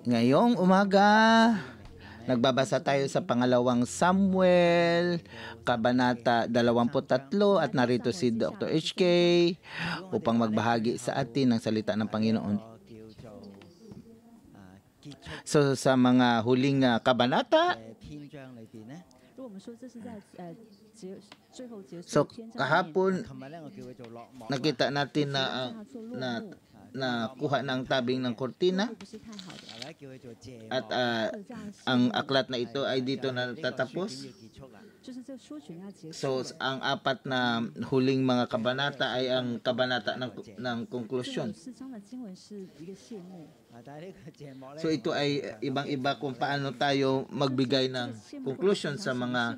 Ngayong umaga, nagbabasa tayo sa pangalawang Samuel, Kabanata 23 at narito si Dr. HK upang magbahagi sa atin ng salita ng Panginoon. So sa mga huling uh, kabanata, So kahapon nakita natin na uh, na na kuha ng tabing ng kortina at uh, ang aklat na ito ay dito na tatapos. So ang apat na huling mga kabanata ay ang kabanata ng ng konklusyon. So ito ay ibang-iba kung paano tayo magbigay ng conclusion sa mga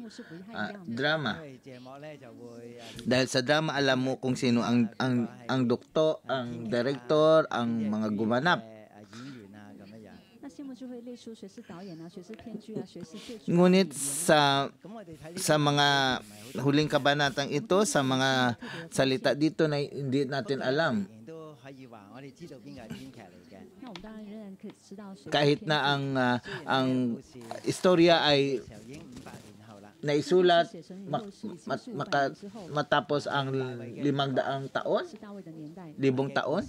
uh, drama. Dahil sa drama alam mo kung sino ang ang ang doktor, ang director, ang mga gumanap. Ngunit sa sa mga huling kabanatang ito, sa mga salita dito na hindi natin alam. Kahit na ang uh, ang istorya ay naisulat mak, mat, maka, matapos ang limang daang taon, libong taon,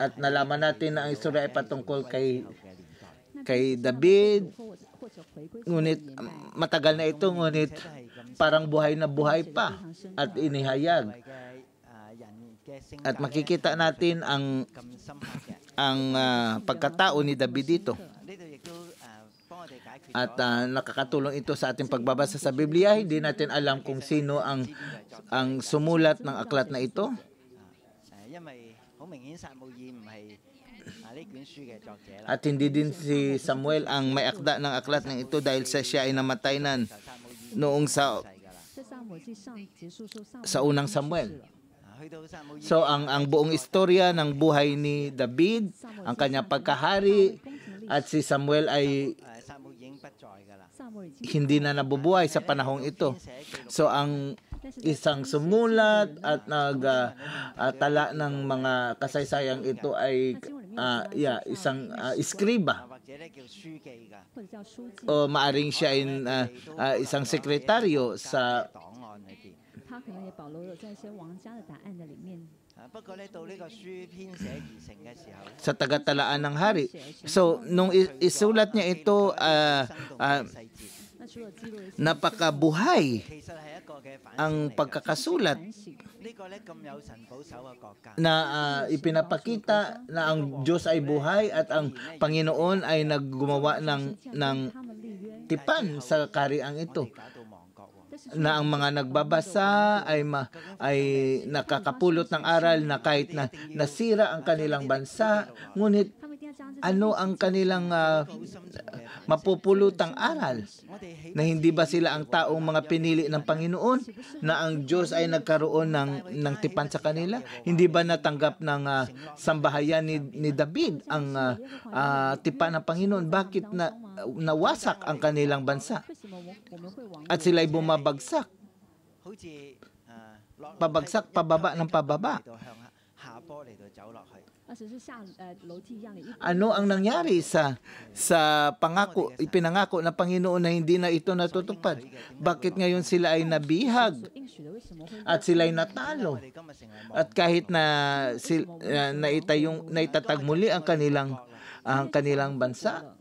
at nalaman natin na ang istorya ay patungkol kay kay David, ngunit mm, matagal na ito, ngunit parang buhay na buhay pa at inihayag. At makikita natin ang ang ah, uh, pagkatao ni David dito. At uh, nakakatulong ito sa ating pagbabasa sa Biblia. Hindi natin alam kung sino ang ang sumulat ng aklat na ito. At hindi din si Samuel ang may akda ng aklat ng ito dahil sa siya ay namatay nan noong sa sa unang Samuel. So ang ang buong istorya ng buhay ni David, ang kanyang pagkahari at si Samuel ay hindi na nabubuhay sa panahong ito. So ang isang sumulat at nag uh, uh, tala ng mga kasaysayang ito ay uh, yeah, isang uh, iskriba. O maaring siya ay uh, uh, isang sekretaryo sa 档案里边。他可能也保留了在一些王家的答案的里面。啊不过咧，到呢个书编写而成嘅时候咧， sa tagatalaan ng hari. So nung i- isulat niya ito ah, ah, 细节那除了记录一些 napakabuhay 其实系一个嘅反 ang 省嚟㗎 pagkakasulat 反省，呢个咧咁有神保守嘅国家。 na ah, ipinapakita na ang Diyos ay buhay at ang Panginoon ay naggumawa ng ng 他们立约， tipan sa kahariang 我 ito 哋搞到亡国喎。但是 na ang mga nagbabasa ay ma, ay nakakapulot ng aral na kahit na nasira ang kanilang bansa ngunit ano ang kanilang ah, uh, mapupulutang aral? Na hindi ba sila ang taong mga pinili ng Panginoon? Na ang Diyos ay nagkaroon ng ng tipan sa kanila? Hindi ba natanggap ng uh, sambahayan ni, ni David ang uh, uh, tipan ng Panginoon? Bakit na nawasak ang kanilang bansa at sila'y bumabagsak. Pabagsak pababa ng pababa. Ano ang nangyari sa sa pangako ipinangako ng Panginoon na hindi na ito natutupad? Bakit ngayon sila ay nabihag at sila ay natalo? At kahit na sil, uh, naitayong naitatag muli ang kanilang ang kanilang bansa,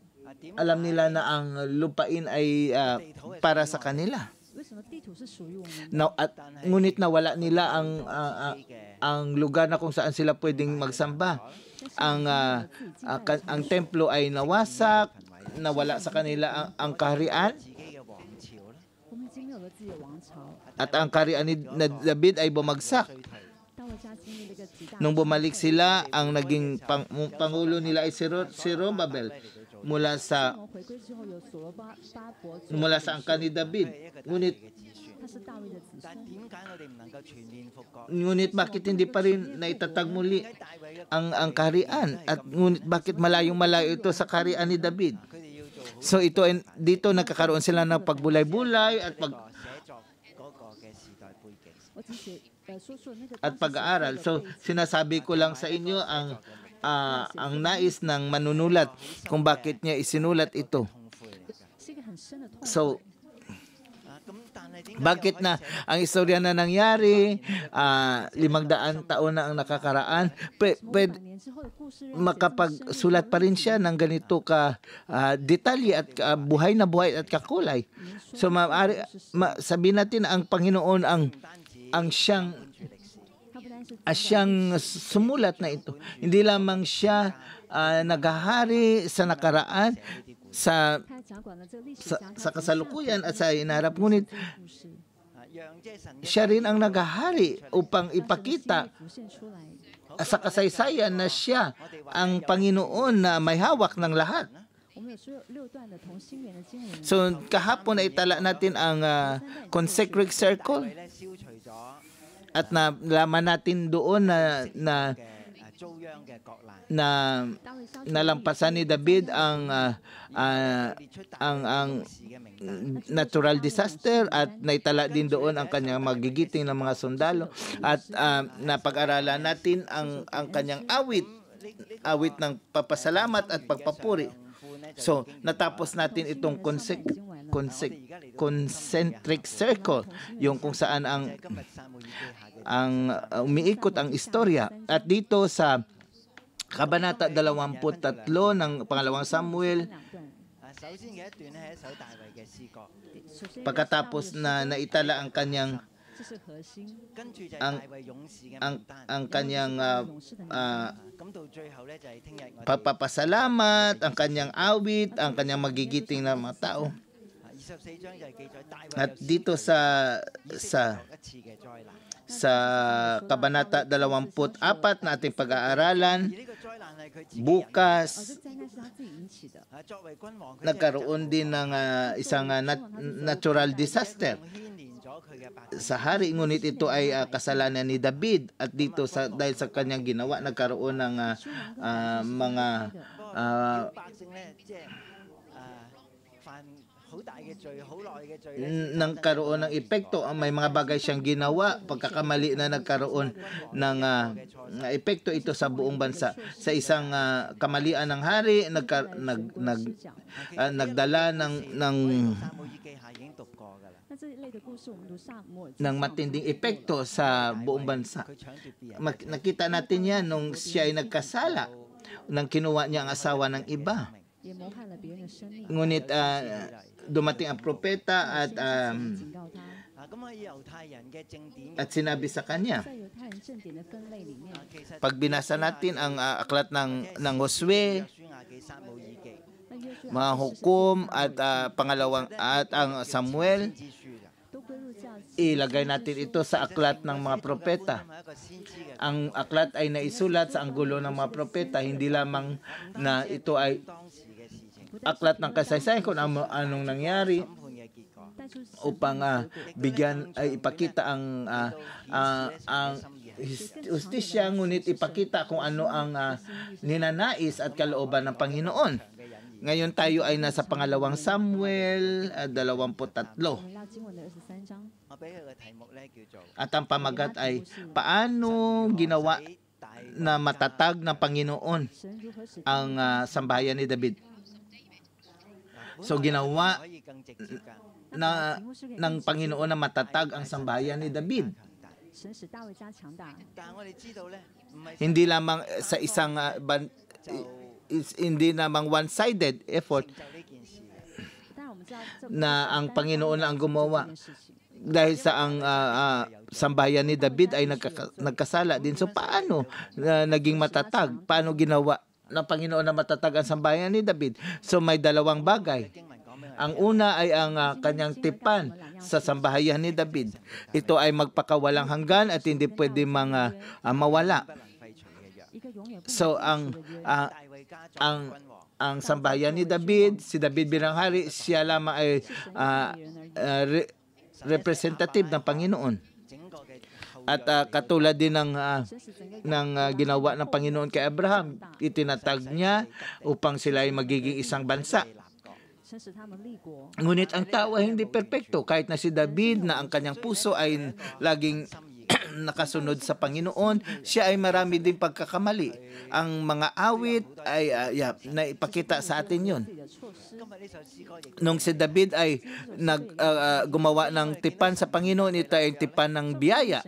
alam nila na ang lupain ay uh, para sa kanila. Now, at, ngunit nawala nila ang uh, uh, ang lugar na kung saan sila pwedeng magsamba. Ang uh, uh, ang templo ay nawasak, nawala sa kanila ang, ang kaharian. At ang kaharian ni David ay bumagsak. Nung bumalik sila, ang naging pang, pangulo nila ay si, Ro, si mula sa mula sa angkan ni David. Ngunit Ngunit bakit hindi pa rin naitatag muli ang ang kaharian at ngunit bakit malayong malayo ito sa kaharian ni David? So ito dito nagkakaroon sila ng pagbulay-bulay at pag at pag-aaral. So, sinasabi ko lang sa inyo ang uh, ang nais ng manunulat kung bakit niya isinulat ito. So, bakit na ang istorya na nangyari, uh, limagdaan taon na ang nakakaraan, pe, pe, makapagsulat pa rin siya ng ganito ka uh, detalye at uh, buhay na buhay at kakulay. So, ma- ma- sabihin natin ang Panginoon ang ang siyang uh, siyang sumulat na ito. Hindi lamang siya uh, naghahari sa nakaraan, sa, sa, sa kasalukuyan at sa inarap. Ngunit siya rin ang naghahari upang ipakita sa kasaysayan na siya ang Panginoon na may hawak ng lahat. So kahapon ay tala natin ang ah, uh, concentric circle at na, laman natin doon na, na na nalampasan ni David ang uh, uh, ang ang natural disaster at naitala din doon ang kanyang magigiting ng mga sundalo at uh, napag-aralan natin ang ang kanyang awit awit ng papasalamat at pagpapuri. So, natapos natin itong konsek concentric circle, yung kung saan ang ang uh, umiikot ang istorya. At dito sa Kabanata 23 ng pangalawang Samuel, pagkatapos na naitala ang kanyang ang ang ang kanyang uh, uh, papapasalamat, ang kanyang awit, ang kanyang magigiting na mga tao. At dito sa sa sa kabanata 24 na ating pag-aaralan bukas nagkaroon din ng uh, isang uh, nat- natural disaster. Sa hari ngunit ito ay uh, kasalanan ni David. At dito sa dahil sa kanyang ginawa nagkaroon ng uh, uh, mga uh, 好大嘅罪，好耐嘅罪咧， n- nagkaroon ng epekto ang may mga bagay siyang ginawa pagkakamali na nagkaroon ng ah, ng epekto ito sa buong bansa sa isang ah, kamalian ng hari nagka, nag, nag, ah, nagdala ng ng 撒母耳记下已经读过㗎啦。那这一类的故事，我们读撒母耳记 ng 上 matinding epekto sa buong bansa佢抢夺别人嘅 Mak- nakita natin yan nung siya ay nagkasala nang kinuha niya ang asawa ng iba. 也谋害了别人的生命， Ngunit ah, dumating ang propeta at um, at sinabi sa kanya. Pag binasa natin ang uh, aklat ng ng Josue, mga hukom at uh, pangalawang at ang Samuel, ilagay natin ito sa aklat ng mga propeta. Ang aklat ay naisulat sa anggulo ng mga propeta, hindi lamang na ito ay aklat ng kasaysayan kung ano, anong nangyari upang uh, bigyan uh, ipakita ang uh, uh, ang hustisya ngunit ipakita kung ano ang uh, ninanais at kalooban ng Panginoon. Ngayon tayo ay nasa pangalawang Samuel uh, 23. At ang pamagat ay paano ginawa na matatag ng Panginoon ang uh, sambahayan ni David So ginawa na ng Panginoon na matatag ang sambayan ni David. Hindi lamang eh, sa isang uh, ban, is, hindi namang one-sided effort na ang Panginoon na ang gumawa. Dahil sa ang ah, ah, uh, uh, sambayan ni David ay nagka, nagkasala din. So paano uh, naging matatag? Paano ginawa? ng Panginoon na matatag ang sambayan ni David. So may dalawang bagay. Ang una ay ang uh, kanyang tipan sa sambahayan ni David. Ito ay magpakawalang hanggan at hindi pwede mga uh, mawala. So ang uh, ang ang sambahayan ni David, si David bilang hari, siya lamang ay uh, uh, re- representative ng Panginoon. At uh, katulad din ng uh, ng uh, ginawa ng Panginoon kay Abraham, itinatag niya upang sila ay magiging isang bansa. Ngunit ang tao ay hindi perpekto kahit na si David na ang kanyang puso ay laging nakasunod sa Panginoon, siya ay marami din pagkakamali. Ang mga awit ay uh, yeah, naipakita sa atin yun. Nung si David ay nag, uh, gumawa ng tipan sa Panginoon, ito ay tipan ng biyaya.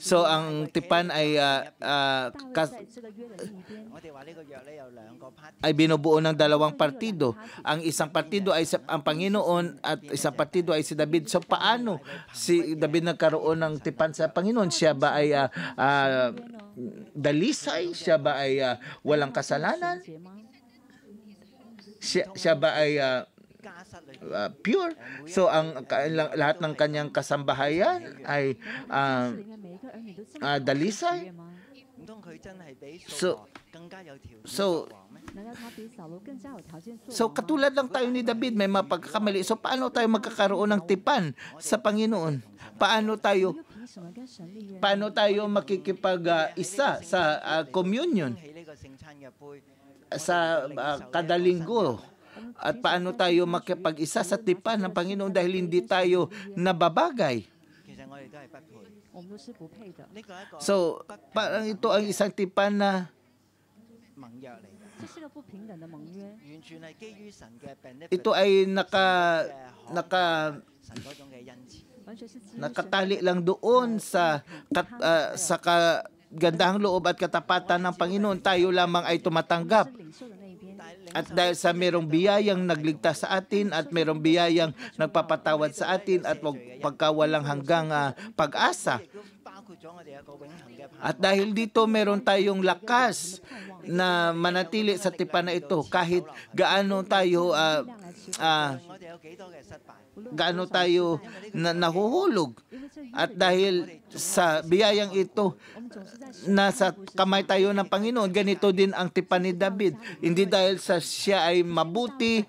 So ang tipan ay uh, uh, kas- ay binubuo ng dalawang partido. Ang isang partido ay sa, ang Panginoon at isang partido ay si David. So paano si David nagkaroon ng tipan sa Panginoon? Siya ba ay uh, uh, dalisay? Siya ba ay uh, walang kasalanan? Siya, siya ba ay uh, uh, pure. So ang lahat ng kanyang kasambahayan ay uh, uh, dalisay. So, so, so katulad lang tayo ni David, may mapagkamali. So paano tayo magkakaroon ng tipan sa Panginoon? Paano tayo paano tayo makikipag-isa sa uh, communion? Sa uh, kadalinggo? at paano tayo makipag-isa sa tipan ng Panginoon dahil hindi tayo nababagay. So, parang ito ang isang tipan na ito ay naka naka nakatali lang doon sa kat, uh, sa ka, gandahang loob at katapatan ng Panginoon, tayo lamang ay tumatanggap at dahil sa merong biyayang nagligtas sa atin at merong biyayang nagpapatawad sa atin at pagkawalang hanggang uh, pag-asa. At dahil dito meron tayong lakas na manatili sa tipan na ito kahit gaano tayo uh, uh, gaano tayo na, nahuhulog. At dahil sa biyayang ito, nasa kamay tayo ng Panginoon. Ganito din ang tipan ni David. Hindi dahil sa siya ay mabuti,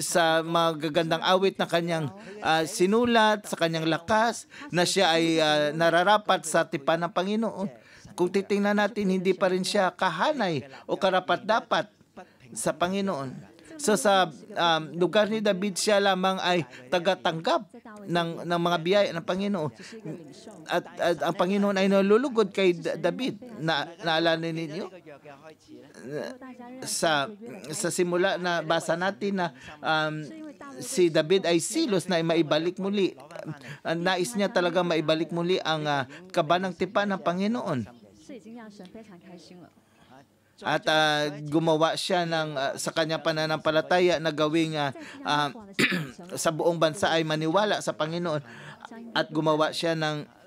sa magagandang awit na kanyang uh, sinulat, sa kanyang lakas, na siya ay uh, nararapat sa tipan ng Panginoon. Kung titingnan natin, hindi pa rin siya kahanay o karapat-dapat sa Panginoon. So sa um, lugar ni David siya lamang ay tagatanggap ng, ng mga biyaya ng Panginoon. At, at ang Panginoon ay nalulugod kay David. Na, naalala ninyo? Sa, sa simula na basa natin na um, si David ay silos na maibalik muli. Nais niya talaga maibalik muli ang uh, kabanang tipa ng Panginoon at uh, gumawa siya ng uh, sa kanyang pananampalataya na gawing uh, uh, sa buong bansa ay maniwala sa Panginoon. At gumawa siya ng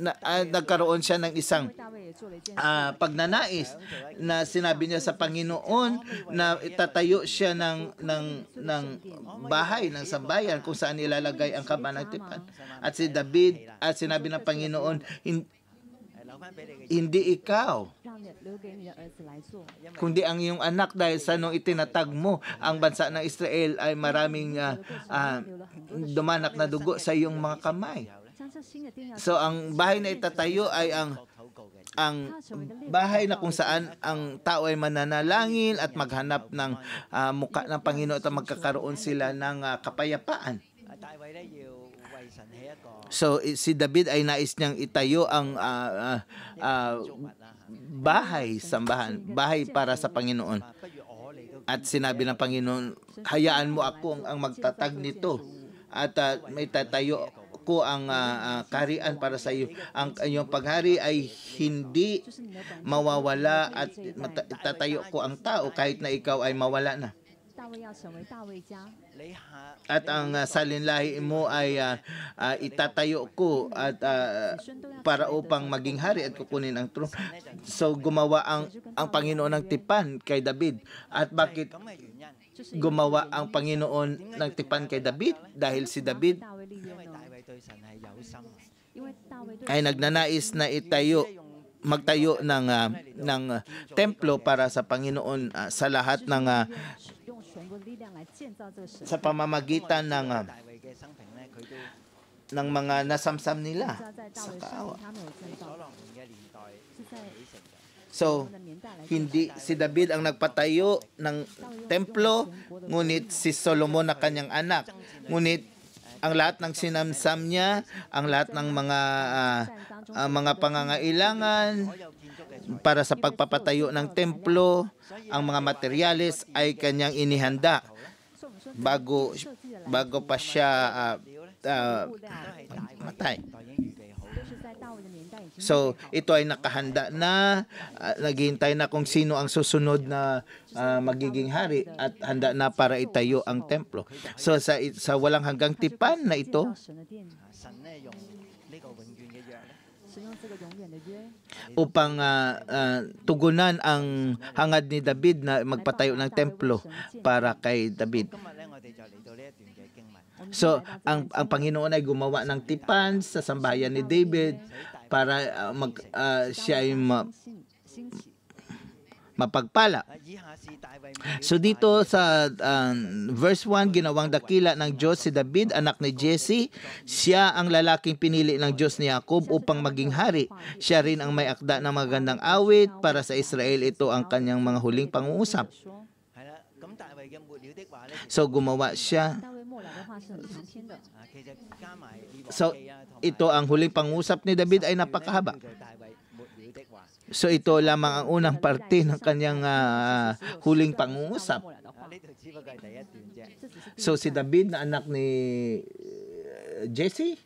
na, uh, nagkaroon siya ng isang uh, pagnanais na sinabi niya sa Panginoon na itatayo siya ng ng ng bahay ng sambayan kung saan ilalagay ang kabanatipan at si David at sinabi ng Panginoon in, hindi ikaw, kundi ang iyong anak dahil sa nung itinatag mo ang bansa ng Israel ay maraming uh, uh, dumanak na dugo sa iyong mga kamay. So ang bahay na itatayo ay ang ang bahay na kung saan ang tao ay mananalangin at maghanap ng uh, muka ng Panginoon at magkakaroon sila ng uh, kapayapaan. So si David ay nais niyang itayo ang uh, uh, uh, bahay sambahan, bahay para sa Panginoon. At sinabi ng Panginoon, hayaan mo ako ang magtatag nito at uh, may tatayo ko ang uh, uh, karian para sa iyo. Ang iyong paghari ay hindi mawawala at tatayo ko ang tao kahit na ikaw ay mawala na. At ang uh, salinlahi mo ay uh, uh, itatayo ko at uh, para upang maging hari at kukunin ang trono. So gumawa ang ang Panginoon ng tipan kay David. At bakit gumawa ang Panginoon ng tipan kay David? Dahil si David ay nagnanais na itayo magtayo ng uh, ng uh, templo para sa Panginoon uh, sa lahat ng uh, sa pamamagitan ng ah, ng mga nasamsam nila sa kaawa. So, hindi si David ang nagpatayo ng templo, ngunit si Solomon na kanyang anak. Ngunit ang lahat ng sinamsam niya, ang lahat ng mga uh, mga pangangailangan para sa pagpapatayo ng templo, ang mga materyales ay kanyang inihanda bago bago pa siya uh, uh, matay. So, ito ay nakahanda na, uh, naghihintay na kung sino ang susunod na uh, magiging hari at handa na para itayo ang templo. So, sa, sa walang hanggang tipan na ito, upang uh, uh, tugunan ang hangad ni David na magpatayo ng templo para kay David. So, ang, ang Panginoon ay gumawa ng tipan sa sambahayan ni David para ah, mag uh, siya ay ma, mapagpala. So dito sa uh, verse 1, ginawang dakila ng Diyos si David, anak ni Jesse. Siya ang lalaking pinili ng Diyos ni Jacob upang maging hari. Siya rin ang may akda ng magandang awit. Para sa Israel, ito ang kanyang mga huling pangungusap. So gumawa siya So, ito ang huling pangusap ni David ay napakahaba. So, ito lamang ang unang parte ng kanyang uh, huling pangusap. So, si David na anak ni eh, Jesse?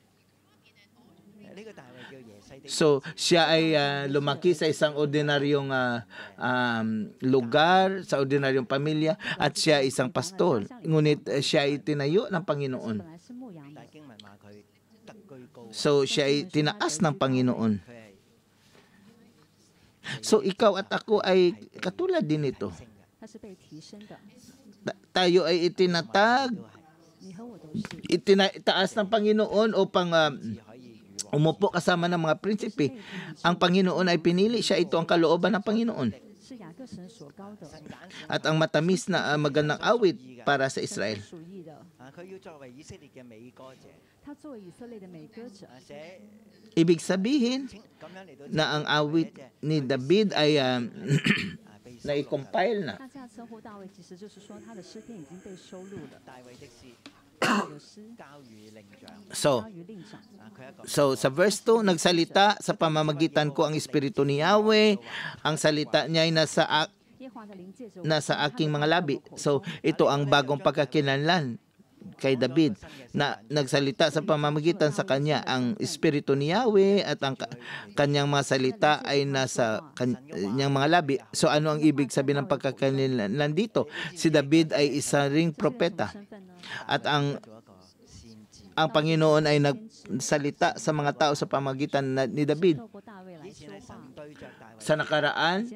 So, siya ay uh, lumaki sa isang ordinaryong uh, um, lugar, sa ordinaryong pamilya, at siya ay isang pastol. Ngunit uh, siya ay tinayo ng Panginoon. So siya ay tinaas ng Panginoon. So ikaw at ako ay katulad din ito. Ta- tayo ay itinatag, itinataas ng Panginoon upang uh, umupo kasama ng mga prinsipe. Ang Panginoon ay pinili siya. Ito ang kalooban ng Panginoon. At ang matamis na uh, magandang awit para sa Israel. Ibig sabihin na ang awit ni David ay um, na-compile na. so, so sa verse 2, nagsalita sa pamamagitan ko ang Espiritu ni Yahweh. Ang salita niya ay nasa, nasa aking mga labi. So, ito ang bagong pagkakilanlan kay David na nagsalita sa pamamagitan sa kanya ang espiritu ni Yahweh at ang kanyang mga salita ay nasa kanyang mga labi. So ano ang ibig sabihin ng pagkakanilan dito? Si David ay isa ring propeta at ang ang Panginoon ay nagsalita sa mga tao sa pamagitan ni David. Sa nakaraan,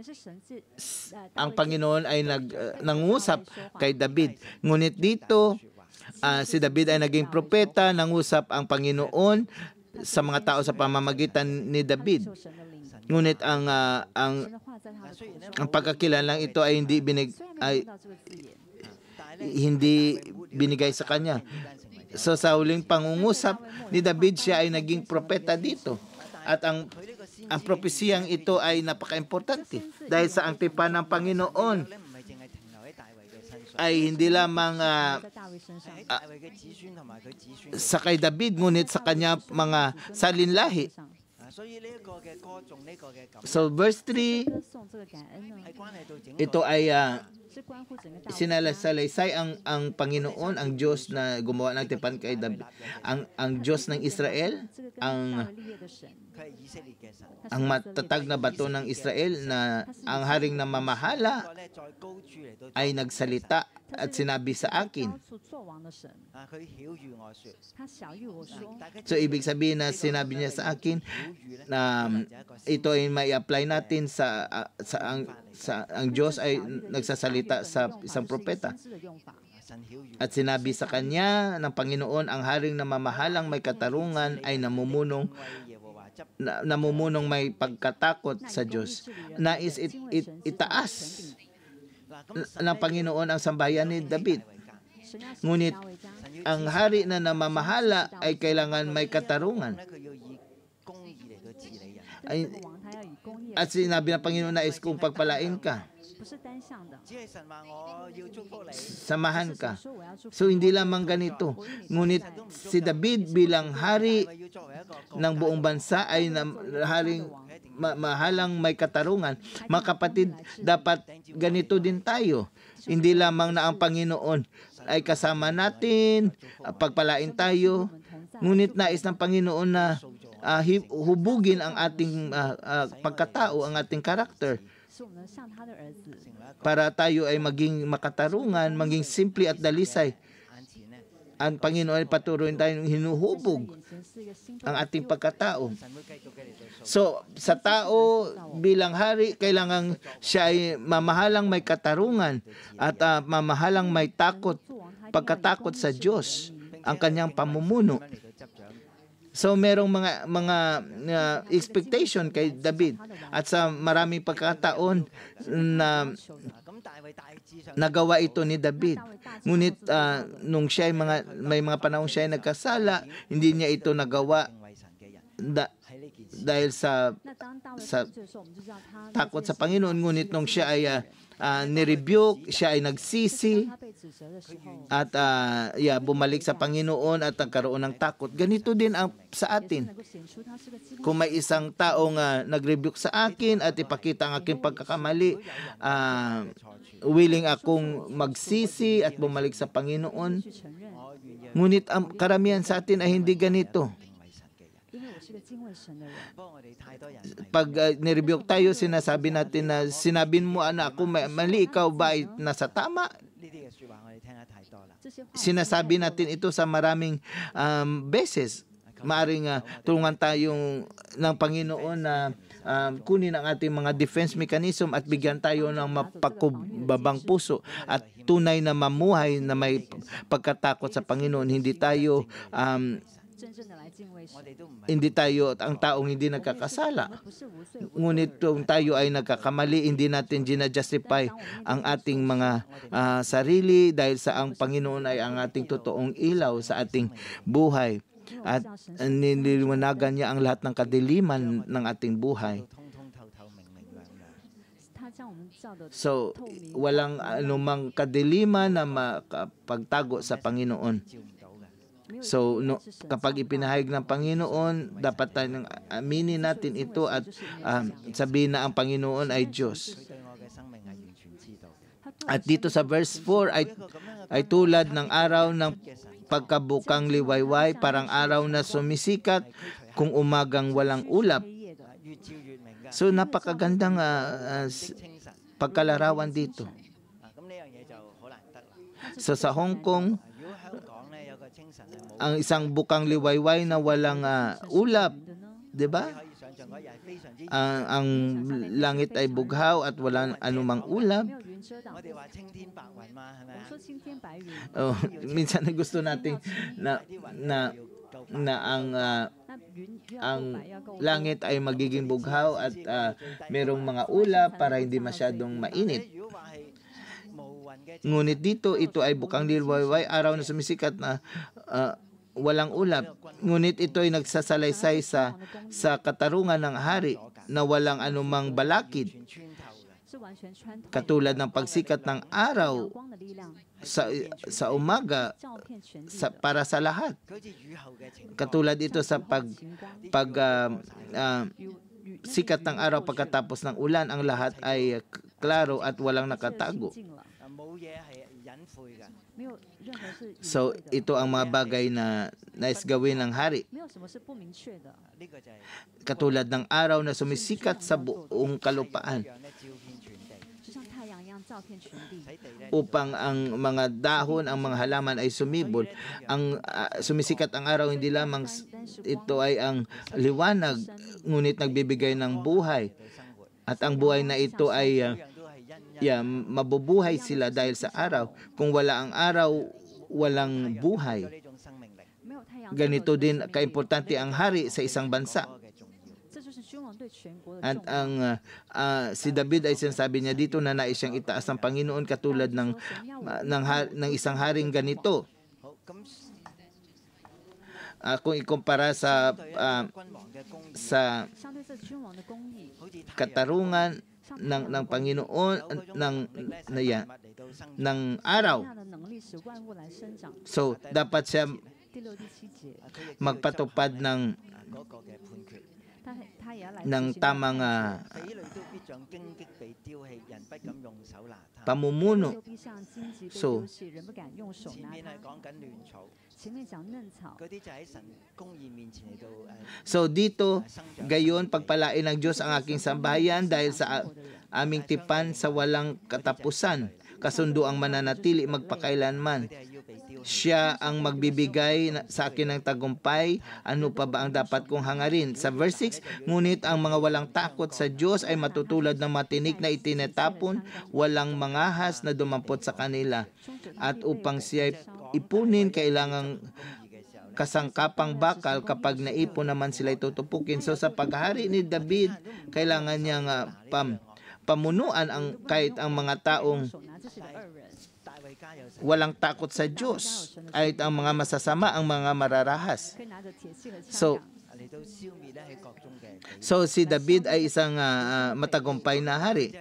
ang Panginoon ay nag, uh, nangusap kay David. Ngunit dito, Uh, si David ay naging propeta, nangusap ang Panginoon sa mga tao sa pamamagitan ni David. Ngunit ang uh, ang ang pagkakilalang ito ay hindi binig ay hindi binigay sa kanya. So sa huling pangungusap ni David siya ay naging propeta dito. At ang ang propesiyang ito ay napakaimportante dahil sa angtipan ng Panginoon ay hindi lamang uh, uh, sa kay David, ngunit sa kanya mga salinlahi. So verse 3, ito ay ah, uh, sinalaysalaysay ang ang Panginoon, ang Diyos na gumawa ng tipan kay David, ang ang Diyos ng Israel, ang ang matatag na bato ng Israel na ang haring na mamahala ay nagsalita at sinabi sa akin. So, ibig sabihin na sinabi niya sa akin na um, ito ay may apply natin sa, uh, sa, ang, sa ang Diyos ay nagsasalita sa isang propeta. At sinabi sa kanya ng Panginoon, ang haring na mamahalang may katarungan ay namumunong na, namumunong may pagkatakot sa Diyos. Nais it, it, itaas ng Panginoon ang sambayan ni David. Ngunit ang hari na namamahala ay kailangan may katarungan. Ay, at sinabi ng Panginoon na is kung pagpalain ka. Jason, oh, Samahan ka. So hindi lamang ganito. Ngunit si David bilang hari ng buong bansa ay na, haring ma, mahalang may katarungan. Mga kapatid, dapat ganito din tayo. Hindi lamang na ang Panginoon ay kasama natin, pagpalain tayo, ngunit nais ng Panginoon na uh, hubugin ang ating uh, uh, pagkatao, ang ating karakter para tayo ay maging makatarungan, maging simple at dalisay. Ang Panginoon ay patuloy tayong hinuhubog ang ating pagkatao. So, sa tao bilang hari, kailangan siya ay mamahalang may katarungan at uh, mamahalang may takot, pagkatakot sa Diyos, ang kanyang pamumuno. So merong mga mga uh, expectation kay David at sa maraming pagkataon na nagawa ito ni David. Ngunit uh, nung siya ay mga may mga panahon siya ay nagkasala, hindi niya ito nagawa da, dahil sa sa takot sa Panginoon ngunit nung siya ay uh, uh, nirebuke, siya ay nagsisi at uh, yeah, bumalik sa Panginoon at nagkaroon ng takot. Ganito din ang sa atin. Kung may isang taong uh, nag-rebuke sa akin at ipakita ang aking pagkakamali, uh, willing akong magsisi at bumalik sa Panginoon. Ngunit ang karamihan sa atin ay hindi ganito pag uh, nirebuke tayo, sinasabi natin na sinabin mo anak ko, mali ikaw ba ay nasa tama? Sinasabi natin ito sa maraming um, beses. Maaring uh, tulungan tayong ng Panginoon na um, kunin ang ating mga defense mechanism at bigyan tayo ng mapakubabang puso at tunay na mamuhay na may pagkatakot sa Panginoon. Hindi tayo um, hindi tayo ang taong hindi nagkakasala. Ngunit kung tayo ay nagkakamali, hindi natin ginajustify ang ating mga uh, sarili dahil sa ang Panginoon ay ang ating totoong ilaw sa ating buhay at nililiwanagan niya ang lahat ng kadiliman ng ating buhay. So, walang anumang kadiliman na makapagtago sa Panginoon. So no, kapag ipinahayag ng Panginoon, dapat tayong ah, aminin natin ito at um, sabihin na ang Panginoon ay Diyos. At dito sa verse 4 ay, ay tulad ng araw ng pagkabukang liwayway, parang araw na sumisikat kung umagang walang ulap. So napakagandang uh, uh, pagkalarawan dito. So sa Hong Kong, ang isang bukang liwayway na walang uh, ulap, 'di ba? Ang, ang langit ay bughaw at walang anumang ulap. Oh, oh minsan na gusto natin na na na ang uh, ang langit ay magiging bughaw at uh, merong mga ulap para hindi masyadong mainit. Ngunit dito, ito ay bukang liwayway, araw na sumisikat na uh, walang ulap. Ngunit ito'y nagsasalaysay sa, sa katarungan ng hari na walang anumang balakid. Katulad ng pagsikat ng araw sa, sa umaga sa, para sa lahat. Katulad ito sa pag, pag uh, uh, sikat ng araw pagkatapos ng ulan, ang lahat ay klaro at walang nakatago. So, ito ang mga bagay na nais gawin ng hari. Katulad ng araw na sumisikat sa buong kalupaan upang ang mga dahon, ang mga halaman ay sumibol. Ang uh, sumisikat ang araw hindi lamang ito ay ang liwanag ngunit nagbibigay ng buhay. At ang buhay na ito ay uh, Yeah, mabubuhay sila dahil sa araw. Kung wala ang araw, walang buhay. Ganito din kaimportante ang hari sa isang bansa. At ang uh, uh, si David ay sinasabi niya dito na nais siyang itaas ng Panginoon katulad ng uh, ng, ha- ng isang haring ganito. Uh, kung ikumpara sa uh, sa katarungan ng ng Panginoon ng na ng araw. So dapat siya magpatupad ng ng tamang uh, pamumuno. So, So dito, gayon pagpalain ng Diyos ang aking sambahayan dahil sa aming tipan sa walang katapusan. Kasundo ang mananatili magpakailanman. Siya ang magbibigay sa akin ng tagumpay. Ano pa ba ang dapat kong hangarin? Sa verse 6, ngunit ang mga walang takot sa Diyos ay matutulad ng matinik na itinatapon, walang mangahas na dumampot sa kanila. At upang siya ipunin, kailangang kasangkapang bakal kapag naipon naman sila itutupukin. So sa paghari ni David, kailangan niyang uh, pam, pamunuan ang, kahit ang mga taong walang takot sa Diyos, kahit ang mga masasama, ang mga mararahas. So, So si David ay isang uh, matagumpay na hari.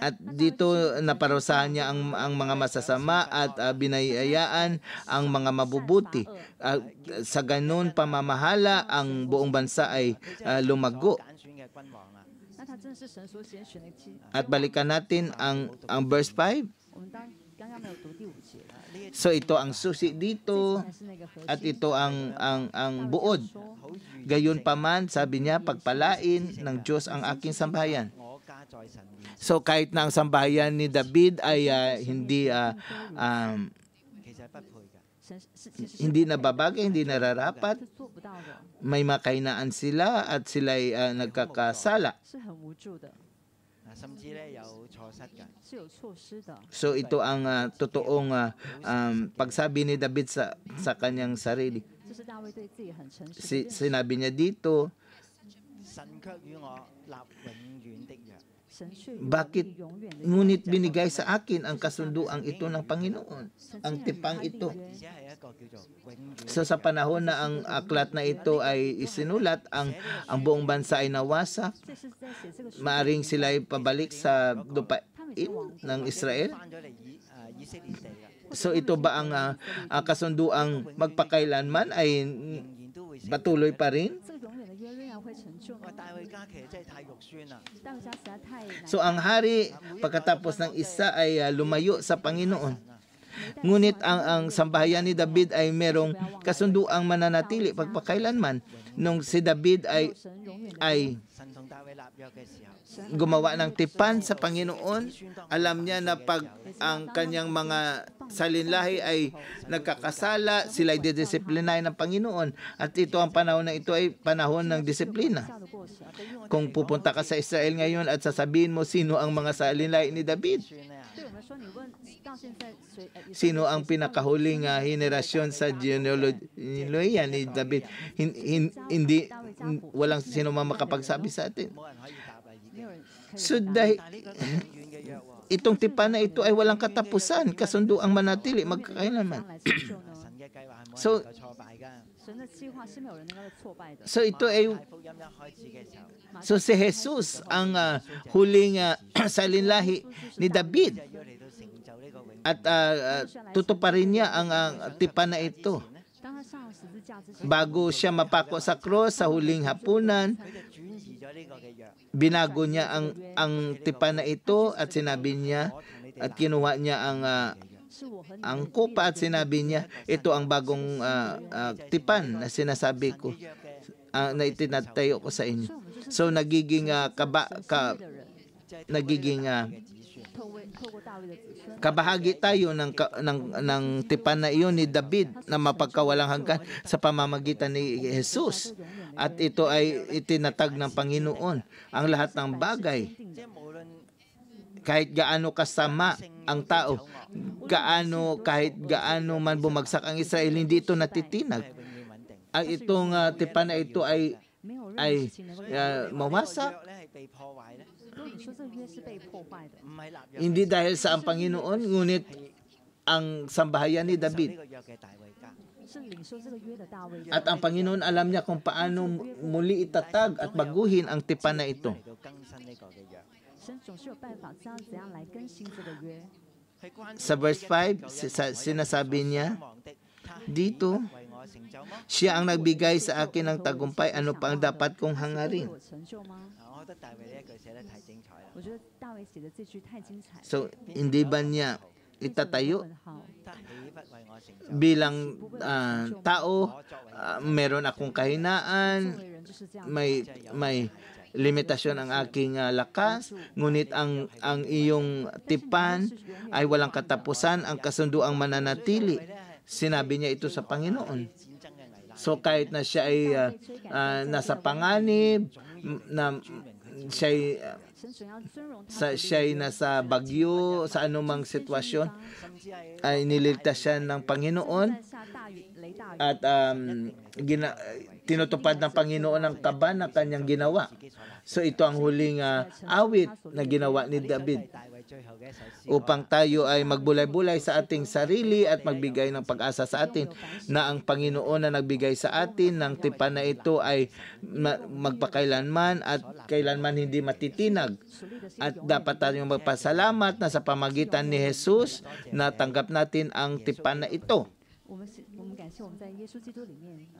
At dito naparusahan niya ang, ang mga masasama at uh, binayayaan ang mga mabubuti. Uh, sa ganun pamamahala, ang buong bansa ay uh, lumago. At balikan natin ang, ang verse 5. So ito ang susi dito at ito ang ang ang buod. Gayon pa man, sabi niya, pagpalain ng Diyos ang aking sambahayan. So kahit na ang sambahayan ni David ay uh, hindi uh, um, hindi nababagay, hindi nararapat. May makainaan sila at sila ay uh, nagkakasala. So ito ang uh, totoong uh, um, pagsabi ni David sa, sa kanyang sarili. Si, sinabi niya dito, bakit ngunit binigay sa akin ang kasunduang ito ng Panginoon, ang tipang ito? So sa panahon na ang aklat na ito ay isinulat, ang, ang buong bansa ay nawasak, maaring sila ay pabalik sa lupain ng Israel. So ito ba ang uh, kasunduang magpakailanman ay patuloy pa rin? 这个永远的约仍然会成就哇！大卫家其实真系太肉酸啦。大卫家实在太难 So ang hari pagkatapos ng isa ay ah, lumayo sa Panginoon. 神啊 Ngunit ang ang sambahayan ni David ay merong kasunduang mananatili pagpakailanman nung si David ay 神永远的约 ay gumawa ng tipan sa Panginoon. Alam niya na pag ang kanyang mga salinlahi ay nagkakasala, sila ay didisiplinahin ng Panginoon. At ito ang panahon na ito ay panahon ng disiplina. Kung pupunta ka sa Israel ngayon at sasabihin mo sino ang mga salinlahi ni David, sino ang pinakahuling uh, henerasyon sa genealogy ni David, hin, hin, hindi walang sino man sa atin. So dahil itong tipan na ito ay walang katapusan, kasundo ang manatili magkakailanman. so, so ito ay so si Jesus ang uh, huling ah, uh, salinlahi ni David at uh, tutuparin niya ang uh, tipan na ito bago siya mapako sa cross sa huling hapunan binago niya ang ang tipa na ito at sinabi niya at kinuha niya ang uh, ang kupa at sinabi niya ito ang bagong uh, uh, tipan na sinasabi ko uh, na itinatayo ko sa inyo so nagiging uh, kaba ka, nagiging uh, kabahagi tayo ng, ng, ng tipan na iyon ni David na mapagkawalang hanggan sa pamamagitan ni Jesus at ito ay itinatag ng Panginoon ang lahat ng bagay. Kahit gaano kasama ang tao, gaano kahit gaano man bumagsak ang Israel, hindi ito natitinag. Ang itong uh, tipan na ito ay ay ah, uh, mawasak. Hindi dahil sa ang Panginoon, ngunit ang sambahayan ni David at ang Panginoon alam niya kung paano muli itatag at baguhin ang tipan na ito. Sa verse 5, sinasabi niya, dito, siya ang nagbigay sa akin ng tagumpay, ano pa ang dapat kong hangarin? So, hindi ba niya itatayo. Bilang uh, tao uh, meron akong kahinaan. May may limitasyon ang aking uh, lakas. Ngunit ang ang iyong tipan ay walang katapusan. Ang kasunduang mananatili. Sinabi niya ito sa Panginoon. So kahit na siya ay uh, uh, nasa panganib na siya ay uh, sa siya'y nasa bagyo, sa anumang sitwasyon, ay niligtas siya ng Panginoon at um, gina, tinutupad ng Panginoon ang kaba na kanyang ginawa. So ito ang huling uh, awit na ginawa ni David upang tayo ay magbulay-bulay sa ating sarili at magbigay ng pag-asa sa atin na ang Panginoon na nagbigay sa atin ng tipan na ito ay magpakailanman at kailanman hindi matitinag. At dapat tayong magpasalamat na sa pamagitan ni Jesus natanggap natin ang tipan na ito.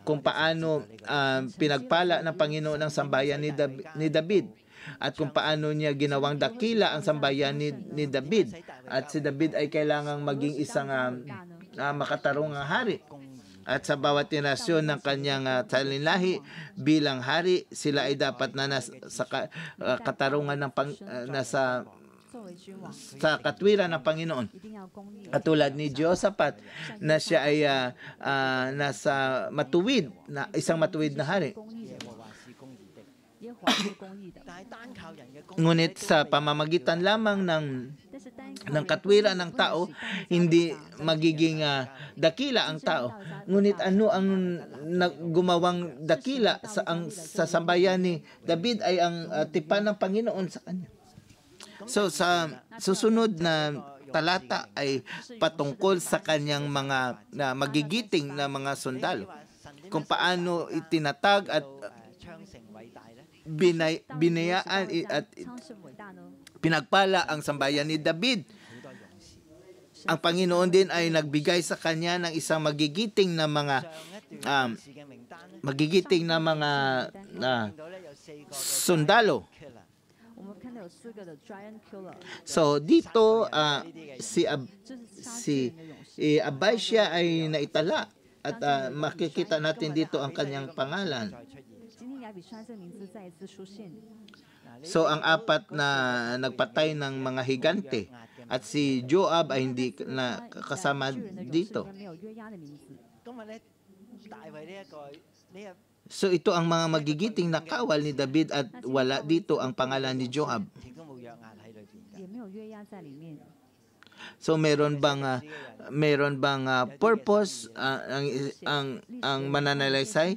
Kung paano uh, pinagpala ng Panginoon ng sambayan ni, David, ni David at kung paano niya ginawang dakila ang sambayan ni, ni David. At si David ay kailangang maging isang uh, uh, makatarong ah, hari at sa bawat tinasyon ng kanyang uh, talinlahi bilang hari sila ay dapat na nasa, sa uh, katarungan ng pang, uh, nasa sa katwiran ng Panginoon. At tulad ni Josaphat na siya ay uh, uh, nasa matuwid na isang matuwid na hari Ngunit sa pamamagitan lamang ng ng katwiran ng tao, hindi magiging uh, dakila ang tao. Ngunit ano ang gumawang dakila sa ang sa sambayan ni David ay ang ah, uh, tipan ng Panginoon sa kanya. So sa susunod na talata ay patungkol sa kanyang mga na magigiting na mga sundalo kung paano itinatag at binay, binayaan at pinagpala ang sambayan ni David. Ang Panginoon din ay nagbigay sa kanya ng isang magigiting na mga um, magigiting na mga uh, sundalo. So dito uh, si Ab si eh, Abay ay naitala at uh, makikita natin dito ang kanyang pangalan. So ang apat na nagpatay ng mga higante at si Joab ay hindi na kasama dito. So ito ang mga magigiting nakawal ni David at wala dito ang pangalan ni Joab. So meron bang uh, meron bang uh, purpose uh, ang ang ang mananalaysay?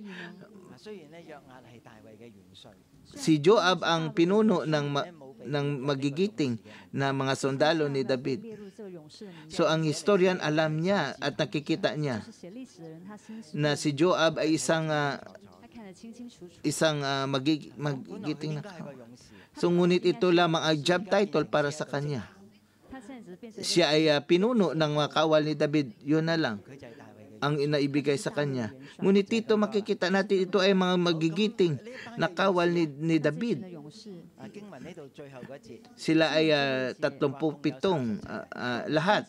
Si Joab ang pinuno ng ma- ng magigiting na mga sundalo ni David. So ang historian alam niya at nakikita niya na si Joab ay isang uh, isang ah, uh, magig- magigiting na kao. So ngunit ito lamang ang job title para sa kanya. Siya ay uh, pinuno ng mga kawal ni David, yun na lang ang inaibigay sa kanya. Ngunit dito makikita natin ito ay mga magigiting na kawal ni, ni David. Sila ay uh, 37 uh, uh, lahat.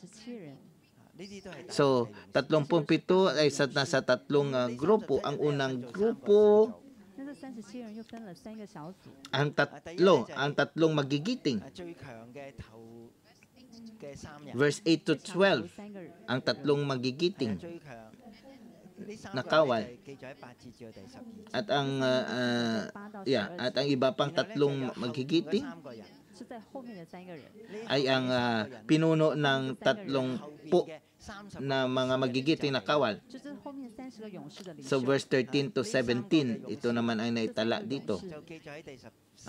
So, 37 ay sa, nasa tatlong uh, grupo. Ang unang grupo ang tatlo, ang tatlong magigiting. Verse 8 to 12, ang tatlong magigiting nakawal at ang uh, uh, yeah, at ang iba pang tatlong maghigiting eh. ay ang uh, pinuno ng tatlong po na mga magigiting na kawal. So verse 13 to 17, ito naman ang naitala dito.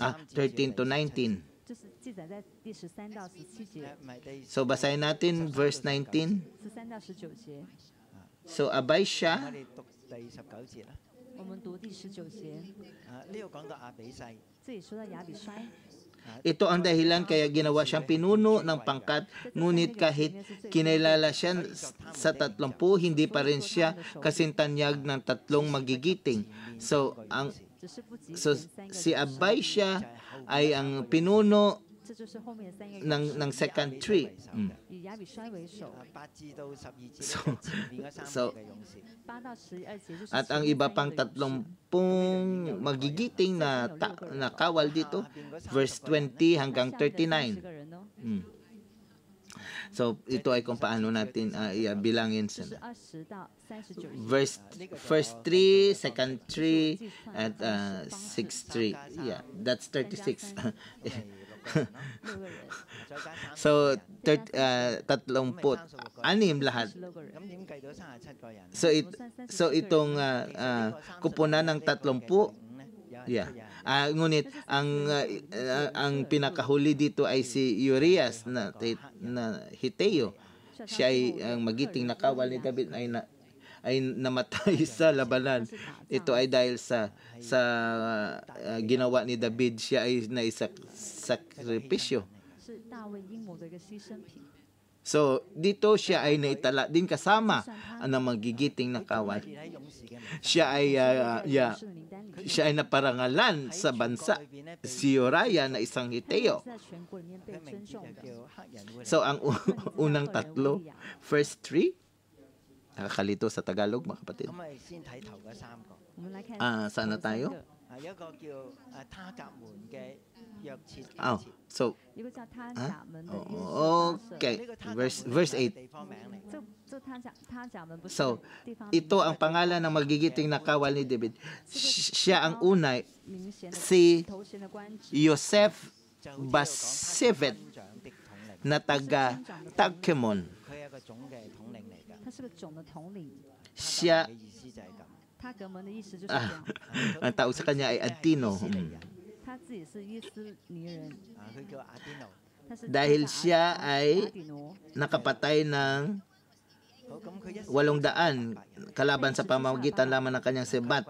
Ah, 13 to 19. So basahin natin verse 19. So abay siya. Ito ang dahilan kaya ginawa siyang pinuno ng pangkat, ngunit kahit kinilala siya sa tatlongpo, hindi pa rin siya kasintanyag ng tatlong magigiting. So, ang, so si Abay siya ay ang pinuno 这就是后面的三个 ng, 勇士 ng second 以亚比细 tree. 为首 Mm. 嘅 以亚比衰为首，啊八至到十二节 So- 咧，前面嗰三 so- 个嘅勇士，八到十二节就是 At ang 前面 iba 三 pang 个勇士 tatlumpung magigiting na, ta, na kawal dito, verse 20 hanggang 39. 十个人哦， Mm. So, ito ay kung paano natin ah, i-bilangin 就 sa 是二十到三十九节。 verse first 3, second 3, at uh, 6 3. Yeah, that's 36. so, thir, uh, tatlong po, anim lahat. So, it, so itong uh, uh, kupunan ng tatlong po, Yeah. Uh, ngunit ang uh, uh, ang pinakahuli dito ay si Urias na, na Hiteo. Siya ay ang magiting nakawal ni David ay na, ay namatay sa labanan. Ito ay dahil sa sa uh, ginawa ni David. Siya ay naisakripisyo. So, dito siya ay naitala din kasama ng magigiting na kawan. Siya ay uh, yeah, siya ay naparangalan sa bansa. Si Uriah na isang Hiteo. So, ang unang tatlo, first three, Nakakalito sa Tagalog, mga kapatid. Ah, saan tayo? Oh, so, huh? okay, verse, verse 8. So, ito ang pangalan ng magigiting na kawal ni David. Siya ang unay, si Yosef Basivet na taga Tagkemon. 佢系一个总嘅统领嚟㗎。他是个总的统领。他甲 Siya 门嘅意思就系咁。他格门的意思就是这 Ah. 样， Ang tawag sa kanya ay Adtino. 伊斯尼 Mm. 人他自己是伊斯尼人，啊，佢叫阿甸奴。他是 Dahil 他是 siya 阿 ay 阿底挪 Nakapatay ng 好，咁佢一walong daan kalaban sa pamamagitan lamang ng kanyang sebat.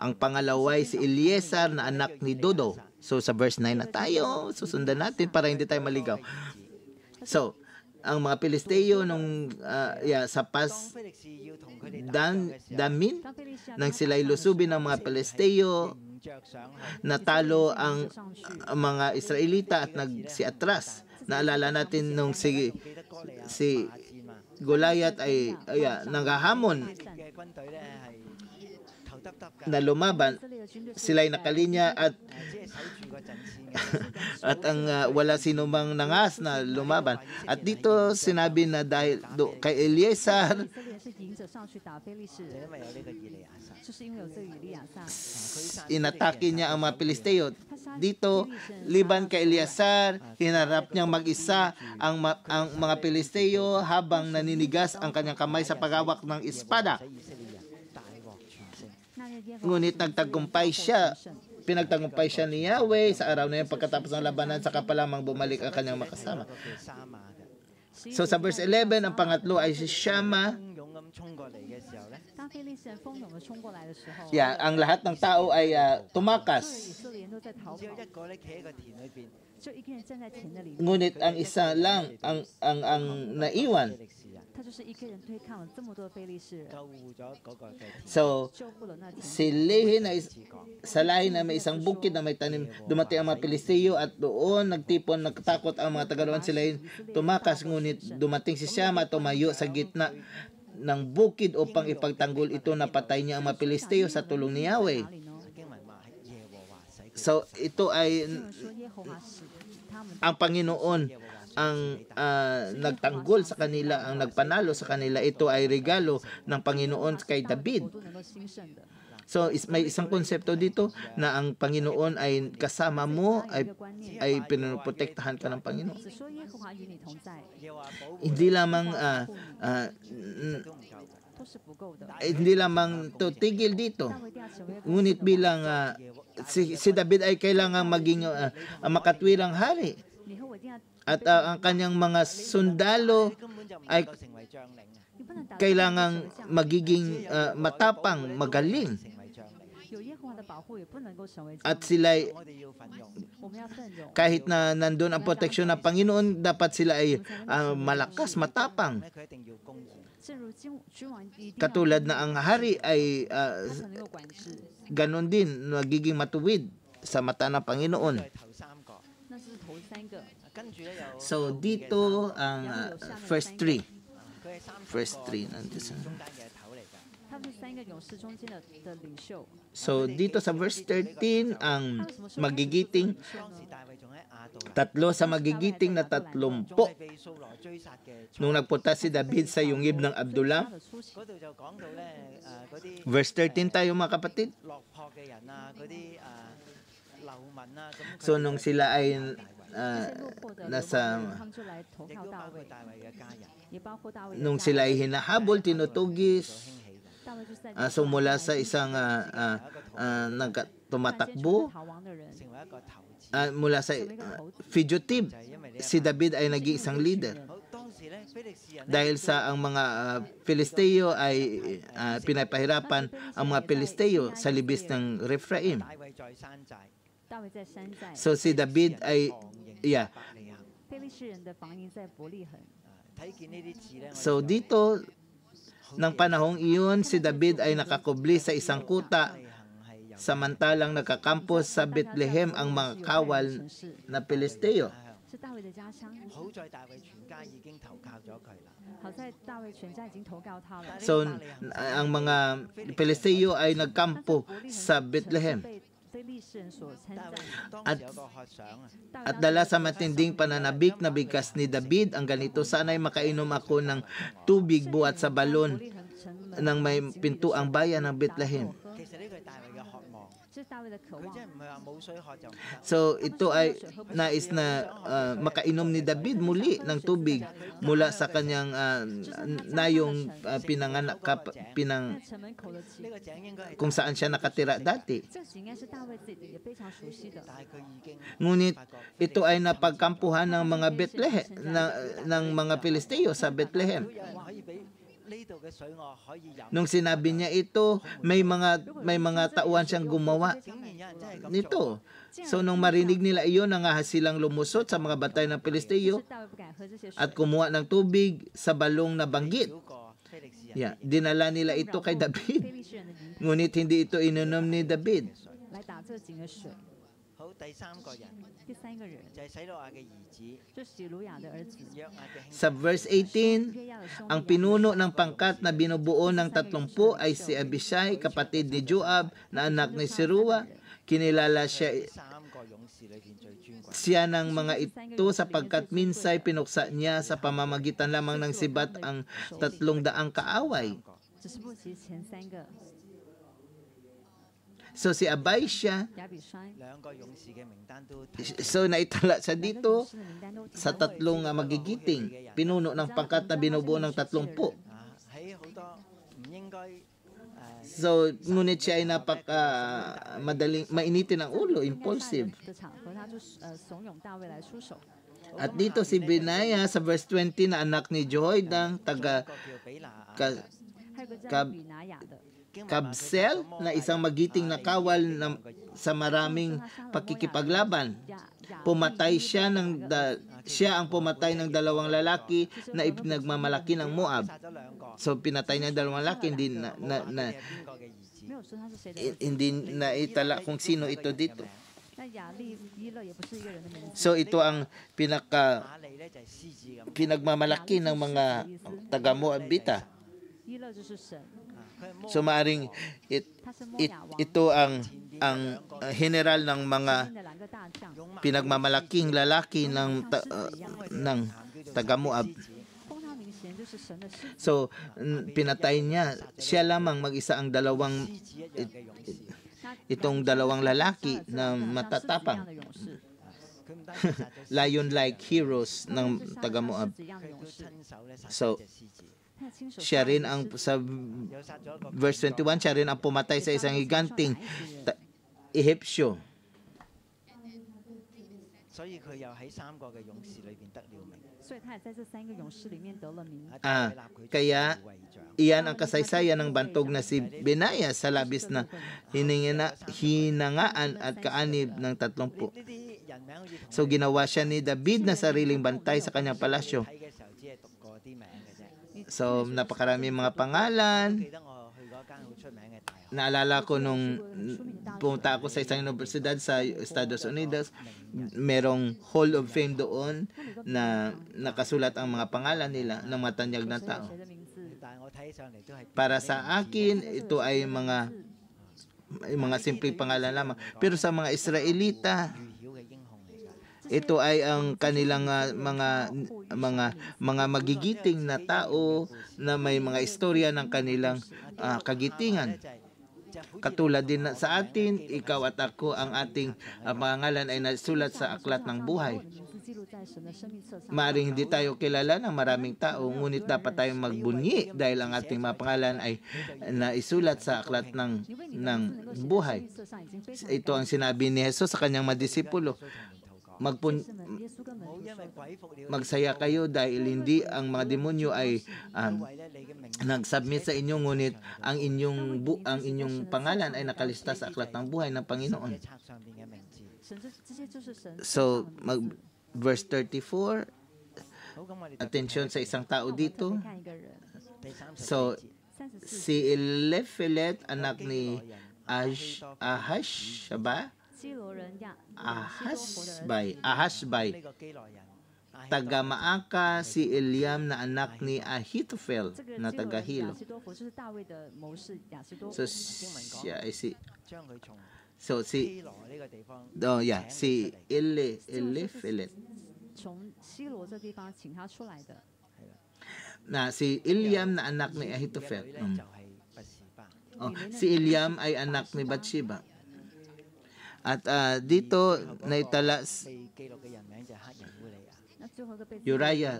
Ang pangalawa ay si Eliezer na anak ni Dodo. So sa verse 9 na tayo, susundan natin para hindi tayo maligaw. So, ang mga Pilisteo nung uh, yeah, sa pas dan, damin nang sila'y lusubin ng mga Pilisteo natalo ang, ang mga Israelita at nagsi atras. Naalala natin nung si si Goliath ay ay nanghahamon na lumaban, sila ay nakalinya at at ang uh, wala sinumang nangas na lumaban. At dito sinabi na dahil do, kay Eliezer inatake niya ang mga Pilisteo. Dito, liban kay Eliezer, hinarap niyang mag-isa ang, ang mga Pilisteo habang naninigas ang kanyang kamay sa paghawak ng espada. Ngunit nagtagumpay siya. Pinagtagumpay siya ni Yahweh sa araw na yun pagkatapos ng labanan saka pa lamang bumalik ang kanyang makasama. So sa verse 11, ang pangatlo ay si Shama. Yeah, ang lahat ng tao ay uh, tumakas. Ngunit ang isa lang ang ang ang naiwan So, si Lehi na is, sa lahi na may isang bukid na may tanim, dumating ang mga Pilisteyo at doon nagtipon, nagtakot ang mga tagalawan sila yun, tumakas ngunit dumating si Siyama tumayo sa gitna ng bukid upang ipagtanggol ito. Na patay niya ang mga Pilisteyo sa tulong ni Yahweh. So, ito ay ang Panginoon ang uh, nagtanggol sa kanila, ang nagpanalo sa kanila. Ito ay regalo ng Panginoon kay David. So is may isang konsepto dito na ang Panginoon ay kasama mo ay ay pinoprotektahan ka ng Panginoon. Hindi lamang uh, uh, hindi lamang tutigil dito. Ngunit bilang uh, si, si David ay kailangan maging uh, makatwirang hari. At uh, ang kanyang mga sundalo ay kailangang magiging uh, matapang, magaling. At sila kahit na nandun ang proteksyon ng Panginoon, dapat sila ay uh, malakas, matapang. Katulad na ang hari ay uh, ganon din, nagiging matuwid sa mata ng Panginoon. So, dito ang uh, first three. First three nandiyan. So, dito sa verse 13, ang magigiting tatlo sa magigiting na tatlumpo. Nung nagpunta si David sa yungib ng Abdullah, verse 13 tayo mga kapatid. So, nung sila ay nasa nung sila ay hinahabol, tinutugis, uh, so mula sa isang uh, uh, uh, nagka, tumatakbo uh, mula sa uh, fugitive, si David ay naging isang leader. Dahil sa ang mga uh, Filisteo ay uh, pinapahirapan ang mga Filisteo sa libis ng Refraim. So si David ay yeah. So dito, ng panahong iyon, si David ay nakakubli sa isang kuta, samantalang nakakampos sa Bethlehem ang mga kawal na Pilisteo. So, ang mga Pilisteo ay nagkampo sa Bethlehem. At, at dala sa matinding pananabik na bigkas ni David ang ganito, sana'y makainom ako ng tubig buhat sa balon ng may pintuang bayan ng Bethlehem. So ito ay nais na uh, makainom ni David muli ng tubig mula sa kanyang uh, nayong uh, pinanganak ka, pinang kung saan siya nakatira dati. Ngunit ito ay napagkampuhan ng mga Bethlehem ng, ng mga Pilisteo sa Bethlehem. Nung sinabi niya ito, may mga may mga tauhan siyang gumawa nito. So nung marinig nila iyon, nangahas silang lumusot sa mga batay ng Pilisteo at kumuha ng tubig sa balong na banggit. Yeah, dinala nila ito kay David. Ngunit hindi ito ininom ni David. 嘅水。来打这个井的水。好，第三个人第三个人就系洗鲁亚嘅儿子就是洗鲁雅的儿子，约押嘅兄弟。 Sa verse 18, 约押的兄弟 ang pinuno ng pangkat na binubuo ng tatlumpu ay si Abishai, kapatid ni Joab, na anak ni Serua. Kinilala siya呢三个勇士里边最尊贵。 siya ng mga ito sapagkat minsay pinuksa niya sa pamamagitan lamang ng sibat ang tatlong daang kaaway. So si Abisha, so naitala sa dito sa tatlong uh, magigiting, pinuno ng pangkat na binubuo ng tatlong po. So, ngunit siya ay napaka ah, madaling, mainitin ang ulo, impulsive. At dito si Benaya sa verse 20 na anak ni Jehoiadang taga ka, ka, Kabsel na isang magiting nakawal na, sa maraming pakikipaglaban. Pumatay siya ng da, siya ang pumatay ng dalawang lalaki na ipinagmamalaki ng Moab. So pinatay niya dalawang lalaki hindi na, na, na hindi na itala kung sino ito dito. So ito ang pinaka pinagmamalaki ng mga taga Moabita. So maaring it, it ito ang ang uh, general ng mga pinagmamalaking lalaki ng ta, uh, ng taga Moab. So pinatay niya siya lamang mag-isa ang dalawang it, itong dalawang lalaki na matatapang lion-like heroes ng taga Moab. So siya rin ang sa verse 21 siya rin ang pumatay sa isang higanting ta- Ehipsyo. Ah, ah kaya iyan ang kasaysayan ng bantog na si Benaya sa labis na hiningina, hinangaan at kaanib ng tatlongpo. So ginawa siya ni David na sariling bantay sa kanyang palasyo. So, napakarami mga pangalan. Naalala ko nung pumunta ako sa isang universidad sa Estados Unidos, merong Hall of Fame doon na nakasulat ang mga pangalan nila ng mga tanyag na tao. Para sa akin, ito ay mga mga simpleng pangalan lamang. Pero sa mga Israelita, ito ay ang kanilang uh, mga mga mga magigiting na tao na may mga istorya ng kanilang uh, kagitingan. Katulad din sa atin, ikaw at ako, ang ating uh, pangalan ay nasulat sa aklat ng buhay. Maaring hindi tayo kilala ng maraming tao, ngunit dapat tayong magbunyi dahil ang ating mga pangalan ay naisulat sa aklat ng, ng buhay. Ito ang sinabi ni Jesus sa kanyang madisipulo magpun magsaya kayo dahil hindi ang mga demonyo ay um, nagsubmit sa inyo ngunit ang inyong bu- ang inyong pangalan ay nakalista sa aklat ng buhay ng Panginoon. So mag verse 34 atensyon sa isang tao dito. So si Eliphelet anak ni Ash, Ahash, ba? Ahasbay, Ahasbay, taga Maaka si Eliam na anak ni Ahitofel na taga Hilo. So, siya ay si... So, si... Oh, yeah, si Ele, Eliphelet. Na si Eliam na anak ni Ahitofel. Um. Mm. Oh, si Eliam ay anak ni Bathsheba. At uh, dito naitala Uriah.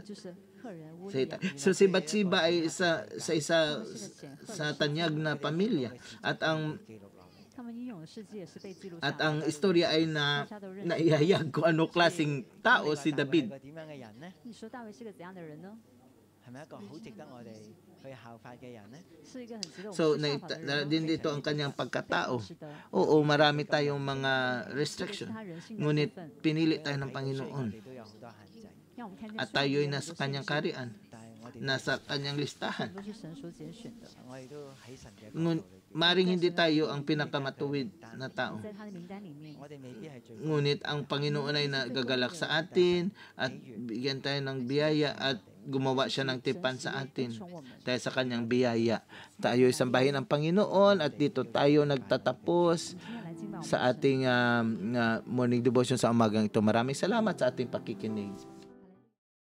So si Batsiba ay isa sa isa sa tanyag na pamilya at ang at ang istorya ay na naihayag ko ano klasing tao si David. So, din dito ang kanyang pagkatao. Oo, marami tayong mga restriction. Ngunit pinili tayo ng Panginoon. At tayo'y nasa kanyang karian. Nasa kanyang listahan. Ngun, maring hindi tayo ang pinakamatuwid na tao. Ngunit ang Panginoon ay nagagalak sa atin at bigyan tayo ng biyaya at gumawa siya ng tipan sa atin dahil sa kanyang biyaya. Tayo ay sambahin ang Panginoon at dito tayo nagtatapos sa ating um, uh, morning devotion sa umagang ito. Maraming salamat sa ating pakikinig.